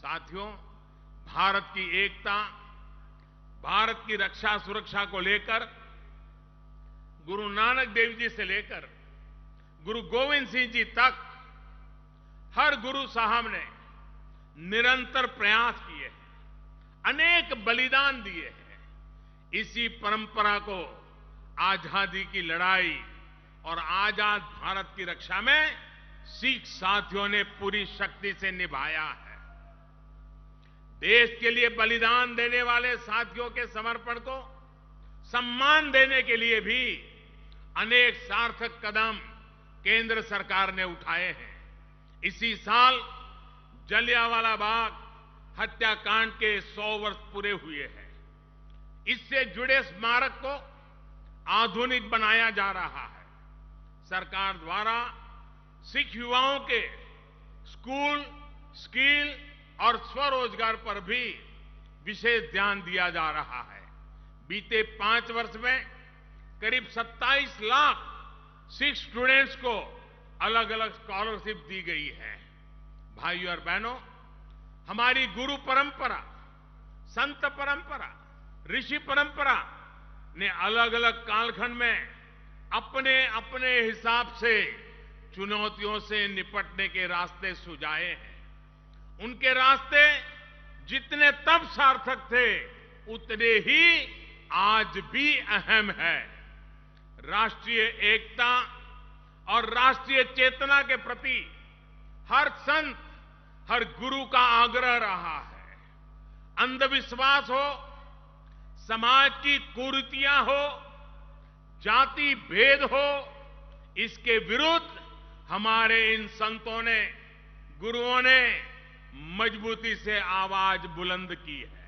साथियों, भारत की एकता, भारत की रक्षा सुरक्षा को लेकर, गुरु नानक देव जी से लेकर, गुरु गोविंद सिंह जी तक, हर गुरु साहब ने निरंतर प्रयास किए हैं, अनेक बलिदान दिए हैं। इसी परंपरा को आज़ादी की लड़ाई और आज़ाद भारत की रक्षा में सिख साथियों ने पूरी शक्ति से निभाया है। देश के लिए बलिदान देने वाले साथियों के समर्पण को सम्मान देने के लिए भी अनेक सार्थक कदम केंद्र सरकार ने उठाए हैं। इसी साल जलियावाला बाग हत्याकांड के 100 वर्ष पूरे हुए हैं। इससे जुड़े स्मारक को आधुनिक बनाया जा रहा है। सरकार द्वारा सिख युवाओं के स्कूल, स्किल और स्वरोजगार पर भी विशेष ध्यान दिया जा रहा है। बीते पाँच वर्ष में करीब 27 लाख सिख स्टूडेंट्स को अलग अलग स्कॉलरशिप दी गई है। भाइयों और बहनों, हमारी गुरु परंपरा, संत परंपरा, ऋषि परंपरा ने अलग अलग कालखंड में अपने अपने हिसाब से चुनौतियों से निपटने के रास्ते सुझाए हैं। उनके रास्ते जितने तब सार्थक थे, उतने ही आज भी अहम है। राष्ट्रीय एकता और राष्ट्रीय चेतना के प्रति हर संत, हर गुरु का आग्रह रहा है। अंधविश्वास हो, समाज की कुरीतियाँ हो, जाति भेद हो, इसके विरुद्ध हमारे इन संतों ने, गुरुओं ने मजबूती से आवाज़ बुलंद की है।